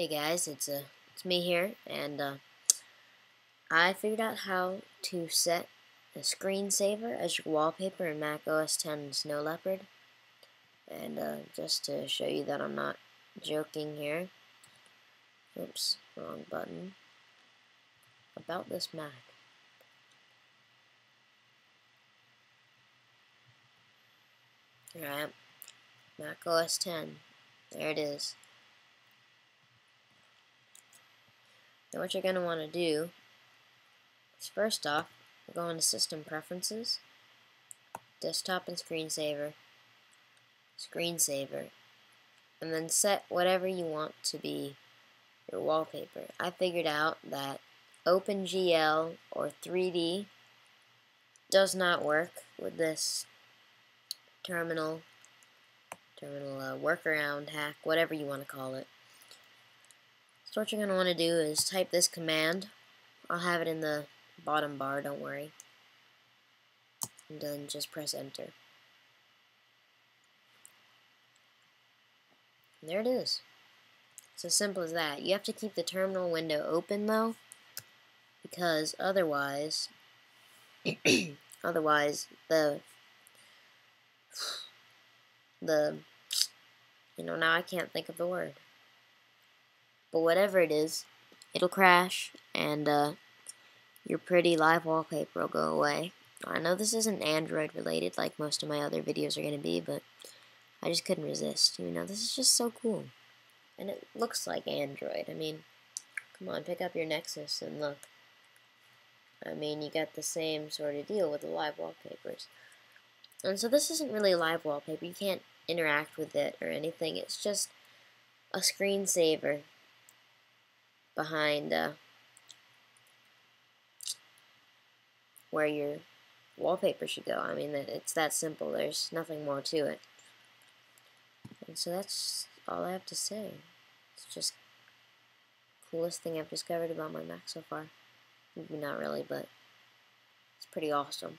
Hey guys, it's uh, it's me here, and uh, I figured out how to set a screensaver as your wallpaper in Mac OS 10 Snow Leopard. And uh, just to show you that I'm not joking here, oops, wrong button, about this Mac. Alright, Mac OS 10, there it is. Now what you're going to want to do is first off, go into System Preferences, Desktop and Screensaver, Screensaver, and then set whatever you want to be your wallpaper. I figured out that OpenGL or 3D does not work with this terminal, terminal uh, workaround hack, whatever you want to call it. So what you're going to want to do is type this command. I'll have it in the bottom bar, don't worry. And then just press enter. And there it is. It's as simple as that. You have to keep the terminal window open though, because otherwise, otherwise the the you know now I can't think of the word. But whatever it is, it'll crash, and uh, your pretty live wallpaper will go away. I know this isn't Android related like most of my other videos are going to be, but I just couldn't resist. You know, this is just so cool. And it looks like Android. I mean, come on, pick up your Nexus and look. I mean, you got the same sort of deal with the live wallpapers. And so this isn't really a live wallpaper. You can't interact with it or anything. It's just a screensaver behind uh, where your wallpaper should go. I mean, it's that simple. There's nothing more to it. And so that's all I have to say. It's just coolest thing I've discovered about my Mac so far. Maybe not really, but it's pretty awesome.